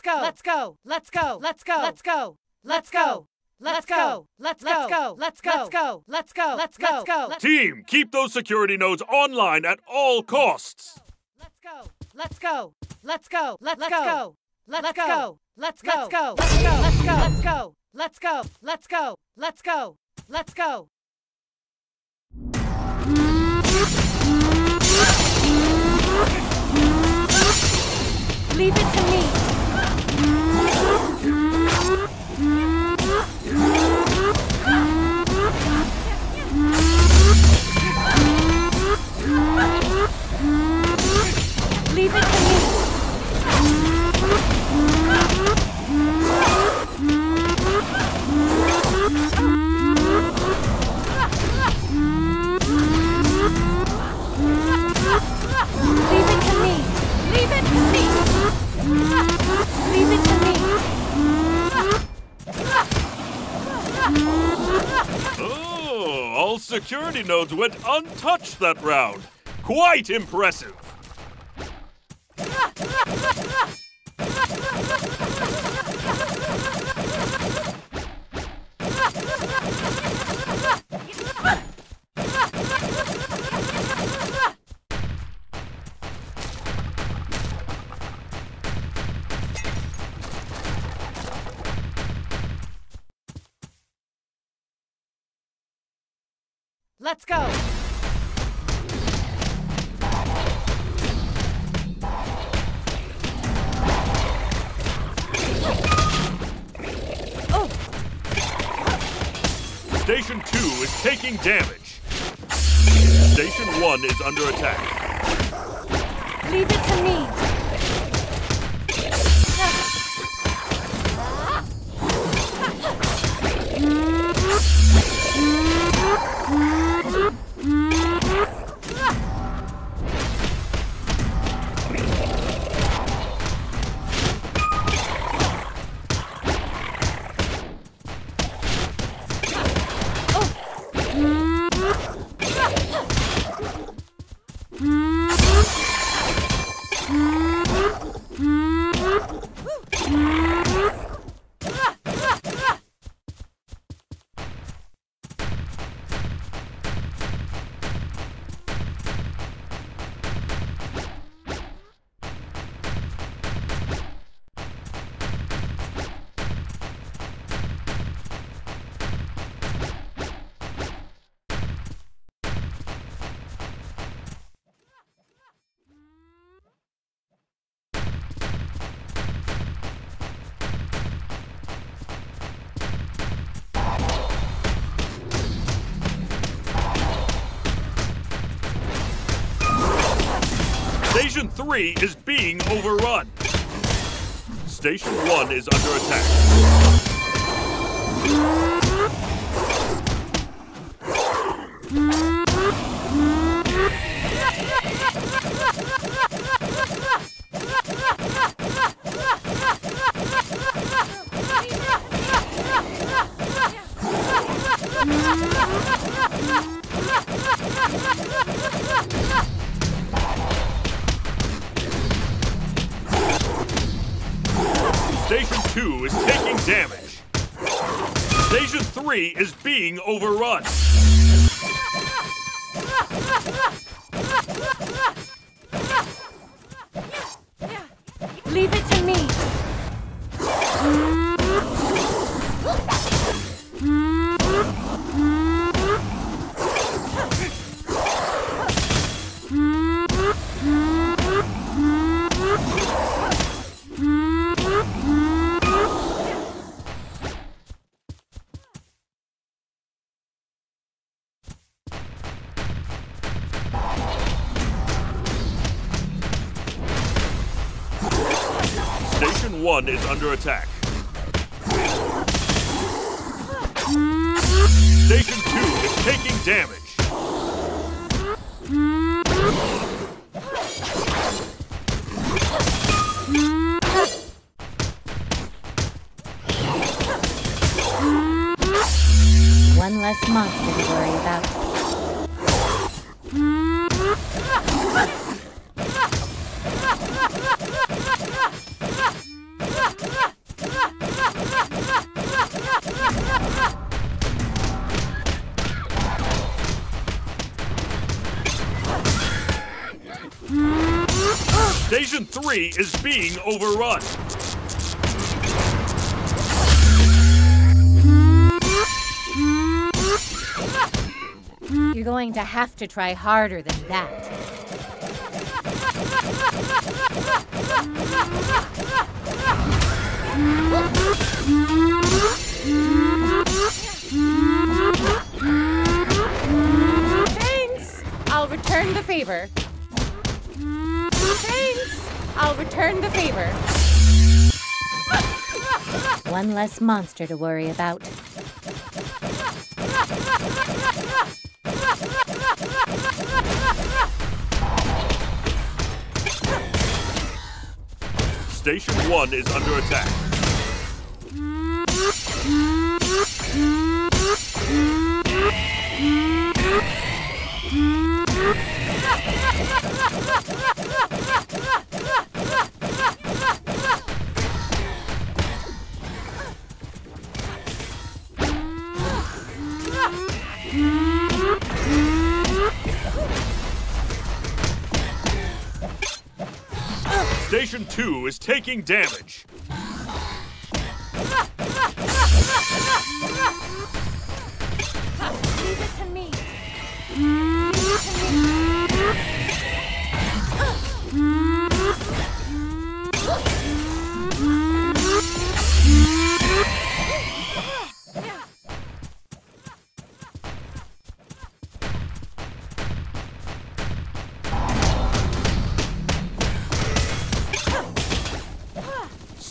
go. Let's go. Let's go. Let's go. Let's go. Let's go. Let's go. Let's go. Let's go. Let's go. Let's go. Let's go. Let's go. Team, keep those security nodes online at all costs. Let's go. Let's go. Let's go. Let's go. Let's go. Let's go. Let's go. Let's go. Let's go. Let's go. Let's go. Let's go. Let's go. Let's go. Nodes went untouched that round. Quite impressive. Let's go. Oh, Station 2 is taking damage. Station 1 is under attack. Leave it to me. 3 is being overrun. Station 1 is under attack. Station 2 is taking damage. Station 3 is being overrun. Station 1 is under attack. Station 2 is taking damage. One less monster to worry about. 3 is being overrun. You're going to have to try harder than that. Thanks! I'll return the favor. Thanks! I'll return the favor. One less monster to worry about. Station 1 is under attack. 2 is taking damage. Leave it to me.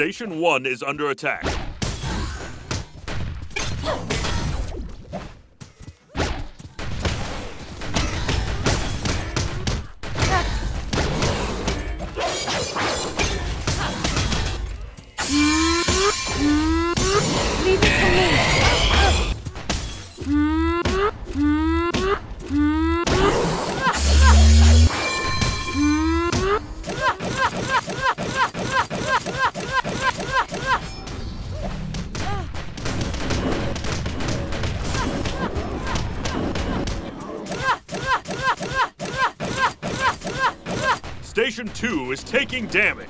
Station 1 is under attack. Station 2 is taking damage.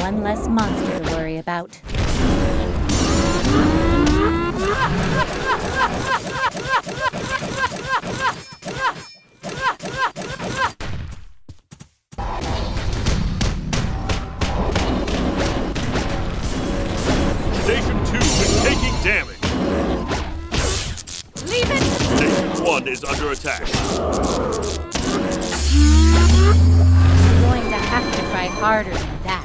One less monster to worry about. 1 is under attack. You're going to have to try harder than that.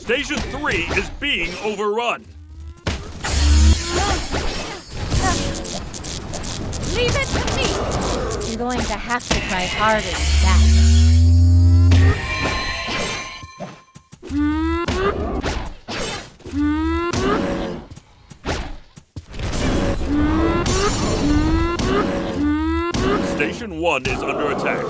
Station 3 is being overrun. Leave it to me. You're going to have to try harder than that. 1 is under attack.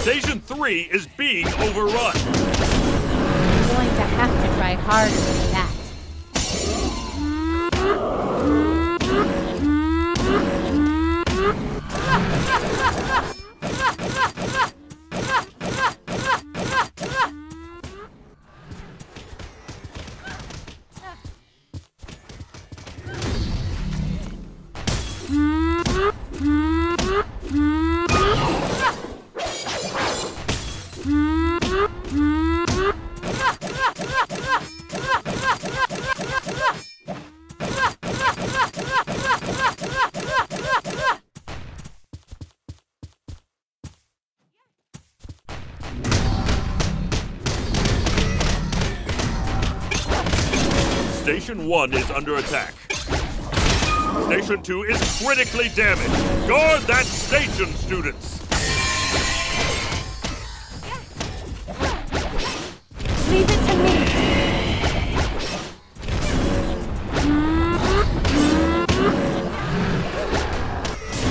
Station 3 is being overrun. You're going to have to try harder Station 1 is under attack. Station 2 is critically damaged. Guard that station, students! Leave it to me.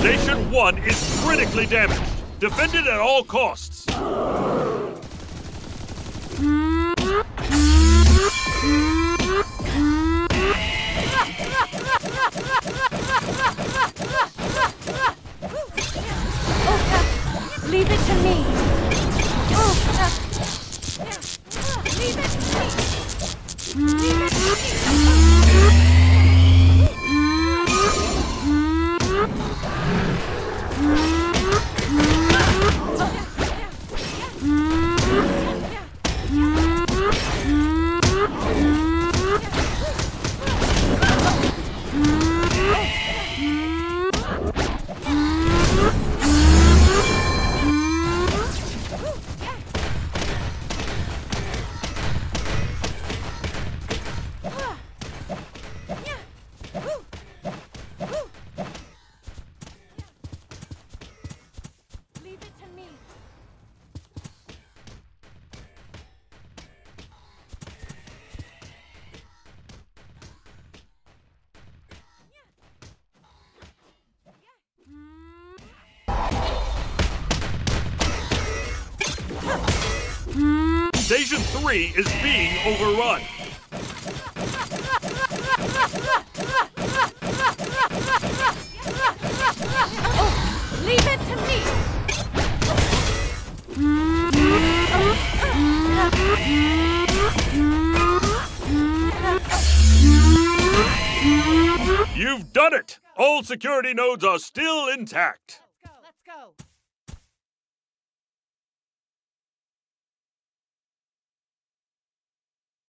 Station 1 is critically damaged. Defend it at all costs. Leave it to me. Station 3 is being overrun. Leave it to me. You've done it! All security nodes are still intact.